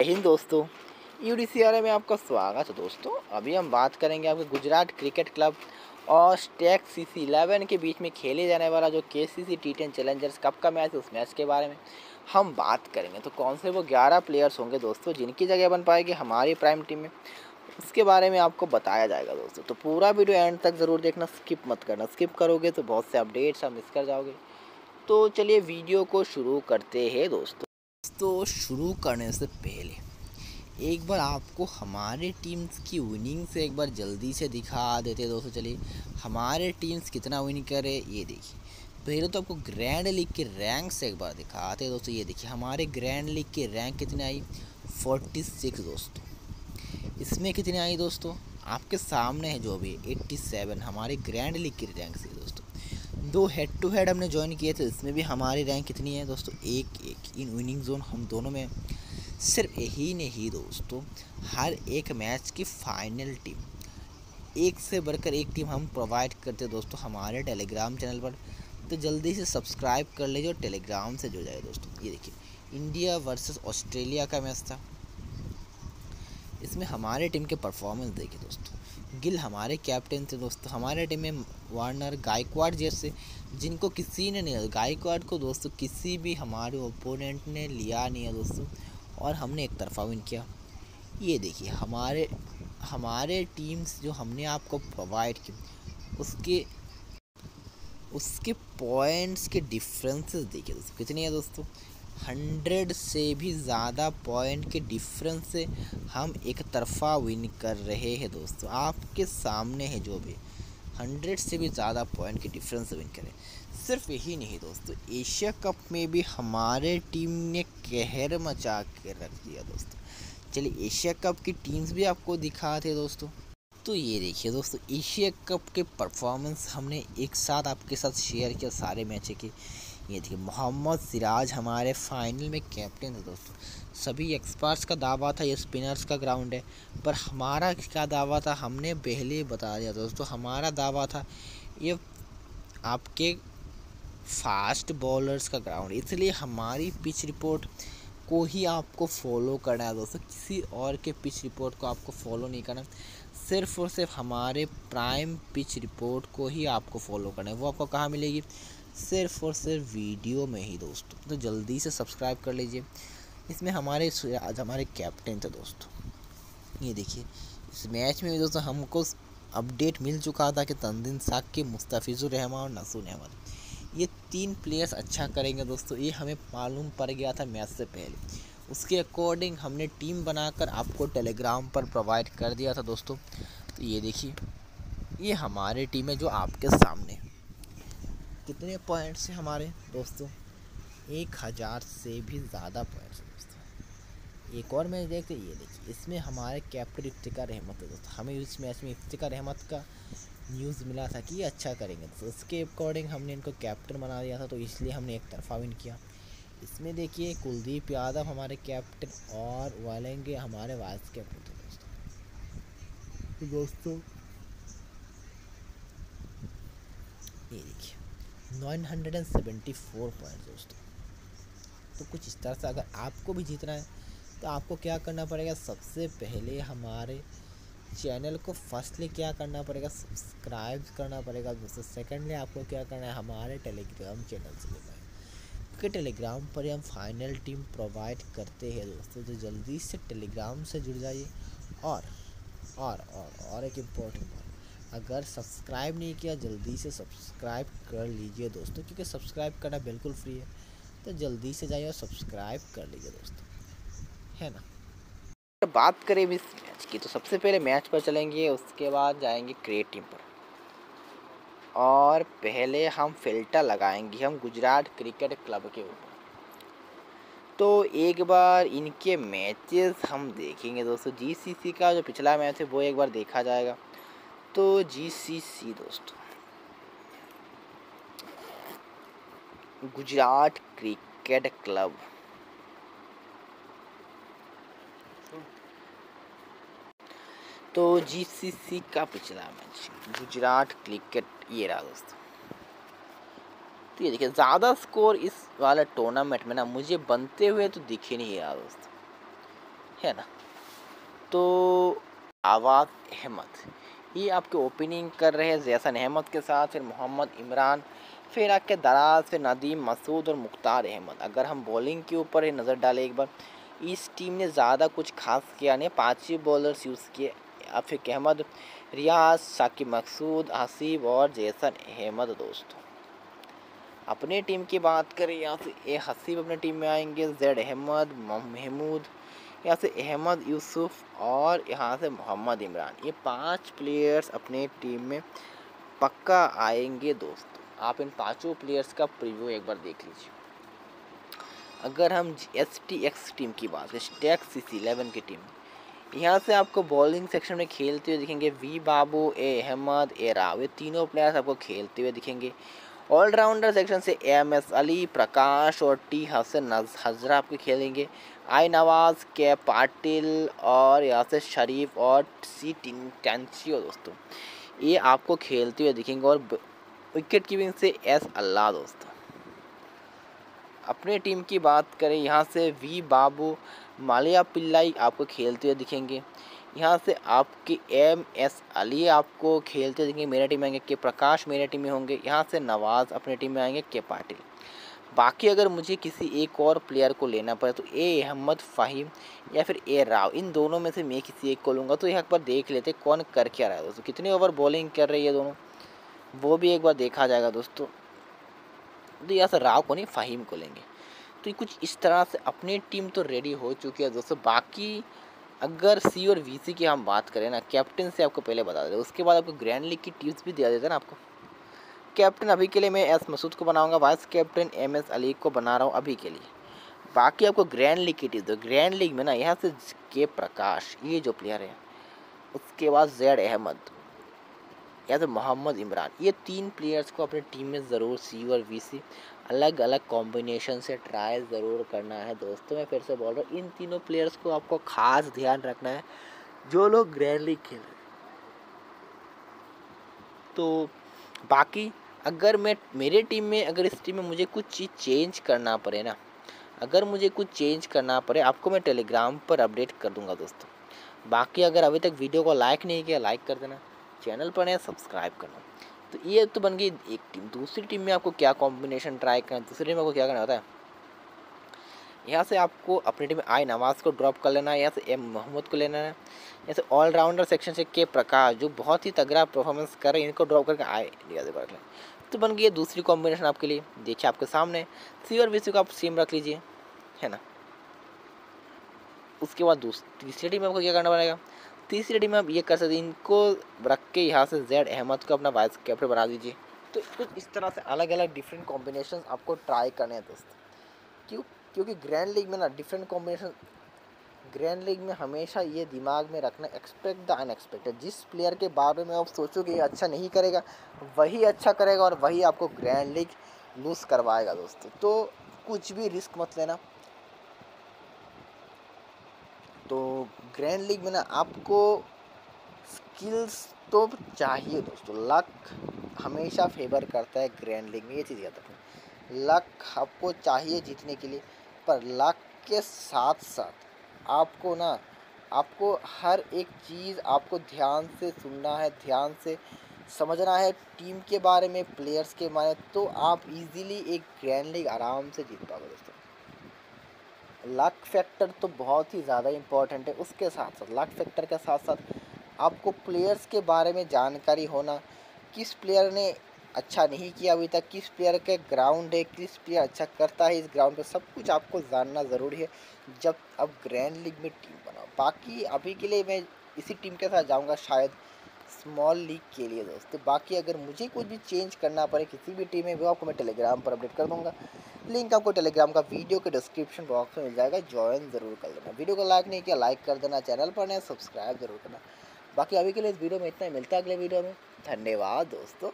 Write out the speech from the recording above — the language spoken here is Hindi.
हिंद दोस्तों। यू डी में आपका स्वागत है दोस्तों। अभी हम बात करेंगे आपके गुजरात क्रिकेट क्लब और स्टैक सी सी इलेवन के बीच में खेले जाने वाला जो K C C T ten challengers cup का मैच है, उस मैच के बारे में हम बात करेंगे। तो कौन से वो ग्यारह प्लेयर्स होंगे दोस्तों, जिनकी जगह बन पाएगी हमारी प्राइम टीम में, उसके बारे में आपको बताया जाएगा दोस्तों। तो पूरा वीडियो एंड तक ज़रूर देखना स्किप मत करना। स्किप करोगे तो बहुत से अपडेट्स आप मिस कर जाओगे। तो चलिए वीडियो को शुरू करते हैं दोस्तों। तो शुरू करने से पहले, एक बार आपको हमारे टीम्स की विनिंग से एक बार जल्दी से दिखा देते दोस्तों, चलिए। हमारे टीम्स कितना विनिंग करे, ये देखिए। पहले तो आपको ग्रैंड लीग के रैंक से एक बार दिखाते हैं दोस्तों, ये देखिए। हमारे ग्रैंड लीग के रैंक कितने आई? फोर्टी सिक्स दोस्तों। इसमें कितने आई दोस्तों? आपके सामने है जो अभी एट्टी सेवन हमारे ग्रैंड लीग की रैंक से दोस्तों। दो हेड टू हेड हमने ज्वाइन किए थे, इसमें भी हमारी रैंक कितनी है? दोस्तों, एक एक इन विनिंग जोन हम दोनों में सिर्फ़ यही नहीं दोस्तों, हर एक मैच की फाइनल टीम एक से बढ़कर एक टीम हम प्रोवाइड करते दोस्तों हमारे टेलीग्राम चैनल पर। तो जल्दी से सब्सक्राइब कर लीजिए और टेलीग्राम से जुड़ जाए दोस्तों। ये देखिए इंडिया वर्सेस ऑस्ट्रेलिया का मैच था। इसमें हमारे टीम के परफॉर्मेंस देखिए दोस्तों। गिल हमारे कैप्टन थे दोस्तों। हमारे टीम में वार्नर गायकवाड़ जैसे जिनको किसी ने नहीं, गायकवाड़ को दोस्तों किसी भी हमारे ओपोनेंट ने लिया नहीं है दोस्तों। और हमने एक तरफा विन किया। ये देखिए, हमारे हमारे टीम्स जो हमने आपको प्रोवाइड की उसके उसके पॉइंट्स के डिफरेंसेस देखिए दोस्तों, कितने हैं दोस्तों? हंड्रेड से भी ज़्यादा पॉइंट के डिफरेंस से हम एक तरफा विन कर रहे हैं दोस्तों। आपके सामने है जो भी। हंड्रेड से भी ज़्यादा पॉइंट के डिफरेंस विन करें। सिर्फ़ यही नहीं दोस्तों, एशिया कप में भी हमारे टीम ने कहर मचा के रख दिया दोस्तों। चलिए, एशिया कप की टीम्स भी आपको दिखाते दोस्तों। तो ये देखिए दोस्तों, एशिया कप के परफॉर्मेंस हमने एक साथ आपके साथ शेयर किया, सारे मैच के। ये देखिए मोहम्मद सिराज हमारे फाइनल में कैप्टन थे दोस्तों। सभी एक्सपर्ट्स का दावा था, ये स्पिनर्स का ग्राउंड है। पर हमारा क्या दावा था, हमने पहले ही बता दिया दोस्तों, हमारा दावा था, ये आपके फास्ट बॉलर्स का ग्राउंड इसलिए हमारी पिच रिपोर्ट को ही आपको फॉलो करना है दोस्तों, किसी और के पिच रिपोर्ट को आपको फॉलो नहीं करना। सिर्फ़ और सिर्फ़ हमारे प्राइम पिच रिपोर्ट को ही आपको फॉलो करना है। वो आपको कहाँ मिलेगी? सिर्फ़ और सिर्फ़ वीडियो में ही, दोस्तों। तो जल्दी से सब्सक्राइब कर लीजिए। इसमें हमारे आज हमारे कैप्टन थे, दोस्तों। ये देखिए, इस मैच में भी, दोस्तों, हमको अपडेट मिल चुका था कि तंदीन साक मुस्तफ़िज़ुर रहमान और नसून अहमद ये तीन प्लेयर्स अच्छा करेंगे, दोस्तों। ये हमें मालूम पड़ गया था मैच से पहले। उसके अकॉर्डिंग हमने टीम बनाकर आपको टेलीग्राम पर प्रोवाइड कर दिया था, दोस्तों। तो ये देखिए, ये हमारे टीम है जो आपके सामने कितने पॉइंट्स हैं हमारे दोस्तों? एक हज़ार से भी ज़्यादा पॉइंट्स हैं दोस्तों। एक और मैच देखते ये देखिए इसमें हमारे कैप्टन इफ्तिकार अहमद है दोस्तों। हमें इस मैच में इफ्तिकार अहमद का न्यूज़ मिला था कि ये अच्छा करेंगे तो उसके अकॉर्डिंग हमने इनको कैप्टन बना दिया था तो इसलिए हमने एक तरफा विन किया। इसमें देखिए कुलदीप यादव हमारे कैप्टन और वालेंगे हमारे वाइस कैप्टन थे दोस्तों। तो दोस्तों ये देखिए। Nine hundred and seventy four point दोस्तों। तो कुछ इस तरह से अगर आपको भी जीतना है तो आपको क्या करना पड़ेगा? सबसे पहले हमारे चैनल को फर्स्टली क्या करना पड़ेगा? सब्सक्राइब करना पड़ेगा दोस्तों। सेकेंडली आपको क्या करना है? हमारे टेलीग्राम चैनल से जुड़ना है। क्योंकि टेलीग्राम पर हम फाइनल टीम प्रोवाइड करते हैं दोस्तों। तो जल्दी से टेलीग्राम से जुड़ जाइए। और और और और एक इम्पोर्टेंट बात अगर सब्सक्राइब नहीं किया, जल्दी से सब्सक्राइब कर लीजिए दोस्तों, क्योंकि सब्सक्राइब करना बिल्कुल फ्री है। तो जल्दी से जाइए और सब्सक्राइब कर लीजिए दोस्तों। है ना? अगर बात करें इस मैच की तो सबसे पहले मैच पर चलेंगे, उसके बाद जाएँगे क्रिएट टीम पर। और पहले हम फ़िल्टर लगाएँगे, हम गुजरात क्रिकेट क्लब के ऊपर। तो एक बार इनके मैचेस हम देखेंगे दोस्तों जीसीसी का जो पिछला मैच है, वो एक बार देखा जाएगा। तो जीसीसी दोस्तों। Gujarat cricket club. तो जीसीसी का पिछला मैच, गुजरात क्रिकेट, ये रहा दोस्तों। तो ये देखिए, ज़्यादा स्कोर इस वाले टूर्नामेंट में ना, मुझे बनते हुए तो दिखे नहीं रहा दोस्तों। है ना? तो आवाज़ अहमद ये आपके ओपनिंग कर रहे हैं जैसन अहमद के साथ, फिर मोहम्मद इमरान, फिर आपके दराज, फिर नदीम मसूद और मुख्तार अहमद। अगर हम बॉलिंग के ऊपर ही नज़र डालें एक बार, इस टीम ने ज़्यादा कुछ खास किया नहीं। पाँच ही बॉलर्स यूज़ किए अफिक अहमद, रियाज, साकिब मकसूद हसीब और जैसन अहमद दोस्तों। अपने टीम की बात करें, यहाँ से ए हसीब अपने टीम में आएँगे, जैड अहमद, महमूद यहाँ से अहमद यूसुफ और यहाँ से मोहम्मद इमरान। ये पाँच प्लेयर्स अपने टीम में पक्का आएँगे दोस्तों। आप इन पाँचों प्लेयर्स का प्रीव्यू एक बार देख लीजिए। अगर हम एस टी एक्स टीम की बात करें स्टैक सी सी इलेवन की टीम यहाँ से आपको बॉलिंग सेक्शन में खेलते हुए दिखेंगे V Babu A Ahmed A Rao. ये तीनों प्लेयर्स आपको खेलते हुए दिखेंगे। ऑलराउंडर सेक्शन से एम एस अली प्रकाश और टी हसन हजरा आपके खेलेंगे। आई नवाज़, के पाटिल और से शरीफ और सी टेंसियो दोस्तों, ये आपको खेलते हुए दिखेंगे और विकेट कीपिंग से एस अल्लाह दोस्तों। अपने टीम की बात करें, यहाँ से वी बाबू मालिया पिल्लाई आपको खेलते हुए दिखेंगे। यहाँ से आपके एम एस अली आपको खेलते देंगे। मेरे टीम आएँगे के प्रकाश, मेरे टीम में होंगे। यहाँ से नवाज़ अपने टीम में आएँगे, के पाटिल। बाकी अगर मुझे किसी एक और प्लेयर को लेना पड़े तो ए, अहमद, फ़हीम या फिर ए, राव, इन दोनों में से मैं किसी एक को लूँगा। तो यहाँ पर देख लेते कौन कर क्या रहा है दोस्तों। कितने ओवर बॉलिंग कर रही है दोनों। वो भी एक बार देखा जाएगा दोस्तों। तो यहाँ से राव को नहीं, फ़हीम को लेंगे। तो कुछ इस तरह से अपनी टीम तो रेडी हो चुकी है दोस्तों। बाकी अगर सी और वी सी की हम बात करें ना कैप्टन से आपको पहले बता देते उसके बाद आपको ग्रैंड लीग की टीम्स भी दिया देता ना आपको। कैप्टन अभी के लिए मैं एस मसूद को बनाऊँगा vice captain M S Ali को बना रहा हूँ अभी के लिए। बाकी आपको ग्रैंड लीग की टीम दो। ग्रैंड लीग में ना यहाँ से के प्रकाश, ये जो प्लेयर है, उसके बाद जैड अहमद या तो मोहम्मद इमरान, ये तीन प्लेयर्स को अपनी टीम में ज़रूर सी और वी सी अलग अलग कॉम्बिनेशन से ट्राई ज़रूर करना है। दोस्तों, मैं फिर से बोल रहा हूँ, इन तीनों प्लेयर्स को आपको ख़ास ध्यान रखना है, जो लोग ग्रैंड लीग खेल रहे तो बाकी, अगर मैं, मेरे टीम में, अगर इस टीम में मुझे कुछ चीज़ चेंज करना पड़े ना, अगर मुझे कुछ चेंज करना पड़े, आपको मैं टेलीग्राम पर अपडेट कर दूँगा दोस्तों। बाकी अगर अभी तक वीडियो को लाइक नहीं किया लाइक कर देना चैनल पर नया सब्सक्राइब करना। तो ये तो बन गई एक टीम। दूसरी टीम में आपको क्या कॉम्बिनेशन ट्राई करना दूसरी टीम में आपको क्या करना होता है? यहाँ से आपको अपनी टीम में आई नवाज़ को ड्रॉप कर लेना है, यहाँ से एम मोहम्मद को लेना है, यहाँ से ऑलराउंडर सेक्शन से के प्रकाश, जो बहुत ही तगड़ा परफॉर्मेंस कर रहे हैं, इनको ड्रॉप करके आए लिया दे लें तो बन गई दूसरी कॉम्बिनेशन आपके लिए। देखिए आपके सामने सी और बी सी को आप सेम रख लीजिए, है ना? उसके बाद दूसरी तीसरी टीम आपको क्या करना पड़ेगा? तीसरी टीम में आप ये कर सकते हैं, इनको रख के यहाँ से जैड अहमद को अपना वाइस कैप्टन बना दीजिए। तो कुछ इस तरह से अलग अलग डिफरेंट कॉम्बिनेशन आपको ट्राई करने हैं दोस्त। क्यों? क्योंकि ग्रैंड लीग में ना डिफरेंट कॉम्बिनेशन ग्रैंड लीग में हमेशा ये दिमाग में रखना एक्सपेक्ट द अनएक्सपेक्टेड जिस प्लेयर के बारे में आप सोचोगे ये अच्छा नहीं करेगा, वही अच्छा करेगा और वही आपको ग्रैंड लीग लूज़ करवाएगा दोस्तों। तो कुछ भी रिस्क मत लेना। तो ग्रैंड लीग में ना आपको स्किल्स तो चाहिए दोस्तों। लक हमेशा फेवर करता है ग्रैंड लीग में, ये चीज़ याद रखना। लक आपको चाहिए जीतने के लिए, पर लक के साथ साथ आपको ना, आपको हर एक चीज़ आपको ध्यान से सुनना है, ध्यान से समझना है टीम के बारे में प्लेयर्स के बारे में तो आप इजीली एक ग्रैंड लीग आराम से जीत पाओगे दोस्तों। लक फैक्टर तो बहुत ही ज़्यादा इंपॉर्टेंट है। उसके साथ साथ लक फैक्टर के साथ साथ आपको प्लेयर्स के बारे में जानकारी होना, किस प्लेयर ने अच्छा नहीं किया अभी तक, किस प्लेयर के ग्राउंड है, किस प्लेयर अच्छा करता है इस ग्राउंड पे, सब कुछ आपको जानना ज़रूरी है। जब अब ग्रैंड लीग में टीम बनाओ, बाकी अभी के लिए मैं इसी टीम के साथ जाऊँगा शायद स्मॉल लीग के लिए दोस्तों। बाकी अगर मुझे कुछ भी चेंज करना पड़े किसी भी टीम में वो आपको मैं टेलीग्राम पर अपडेट कर दूँगा। लिंक आपको टेलीग्राम का वीडियो के डिस्क्रिप्शन बॉक्स में मिल जाएगा ज्वाइन ज़रूर कर लेना। वीडियो को लाइक नहीं किया लाइक कर देना चैनल पर नया सब्सक्राइब ज़रूर करना। बाकी अभी के लिए इस वीडियो में इतना मिलता है अगले वीडियो में। धन्यवाद दोस्तों।